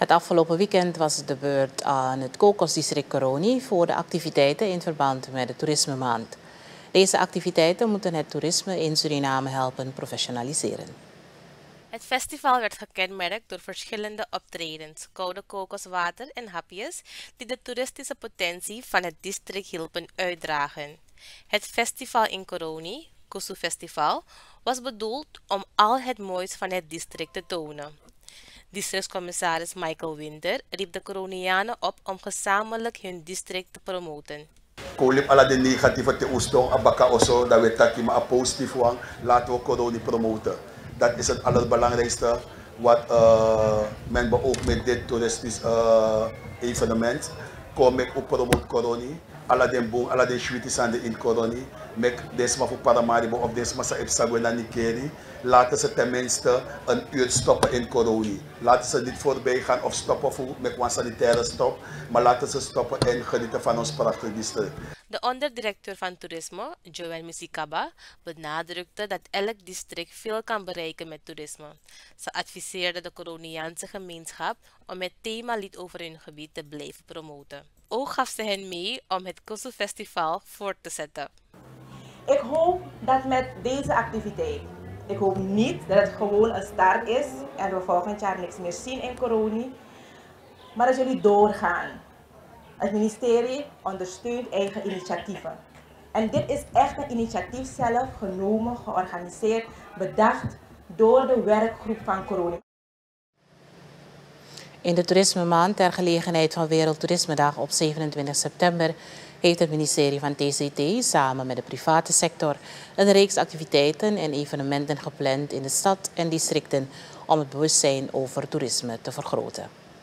Het afgelopen weekend was de beurt aan het kokosdistrict Coroni voor de activiteiten in verband met de toerismemaand. Deze activiteiten moeten het toerisme in Suriname helpen professionaliseren. Het festival werd gekenmerkt door verschillende optredens, koude kokoswater en hapjes die de toeristische potentie van het district hielpen uitdragen. Het festival in Coroni, Kusu Festival, was bedoeld om al het moois van het district te tonen. Districtscommissaris Michael Winder riep de Coronianen op om gezamenlijk hun district te promoten. Kolip ala de negatieve te oestong abaka oso dat we taki maar positief wang laten we corona promoten. Dat is het allerbelangrijkste wat uh, men beoogt met dit toeristisch uh, evenement. Kom ik op promote corona. Ala den boom, ala den schwiti sande in corona met desma voor Paramaribo of desma sa Ipsagwena Nikeri. Laten ze tenminste een uur stoppen in Coroni. Laten ze niet voorbij gaan of stoppen voor, met een sanitaire stop. Maar laten ze stoppen en genieten van ons prachtige. De onderdirecteur van toerisme, Joël Musikaba, benadrukte dat elk district veel kan bereiken met toerisme. Ze adviseerde de Coroniaanse gemeenschap om het thema lied over hun gebied te blijven promoten. Ook gaf ze hen mee om het Kusu Festival voort te zetten. Ik hoop dat met deze activiteit, ik hoop niet dat het gewoon een start is en we volgend jaar niks meer zien in corona, maar dat jullie doorgaan. Het ministerie ondersteunt eigen initiatieven. En dit is echt een initiatief zelf genomen, georganiseerd, bedacht door de werkgroep van corona. In de toerismemaand ter gelegenheid van Wereldtoerismedag op 27 september heeft het ministerie van TCT samen met de private sector een reeks activiteiten en evenementen gepland in de stad en districten om het bewustzijn over toerisme te vergroten.